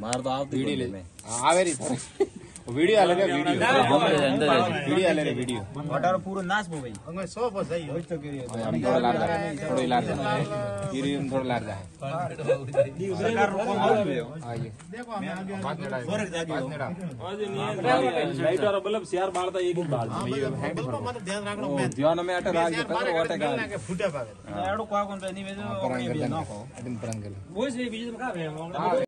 માર તો આવતી વીડિયો કોઈ લે આવે રી વીડિયો આલે રે વીડિયો અંદર વીડિયો આલે રે વીડિયો વટારો પૂરો નાશ પો ભાઈ અમે સો પર જઈએ આમ થોડો લાર જાય થોડો લાર જાય હીરી થોડો લાર જાય સરકાર નો કોમ આવી ગયો આઈએ દેખો અમે આગે પાંચ નડા ફરક જાગ્યો લાઈટ વાળા બલ્બ શેર બાળતા એક જ બાળ બલ્બમાં મારે ધ્યાન રાખવાનું મેન ધ્યાન અમે અટે રાખ શેર મારે ઓટે કાઢી નાખે, ફૂટે ભાગે એડો કોઈ કોણ તો એની વેજો પરંગ કરતા અડિન પરંગ બોય છે બીજું કામ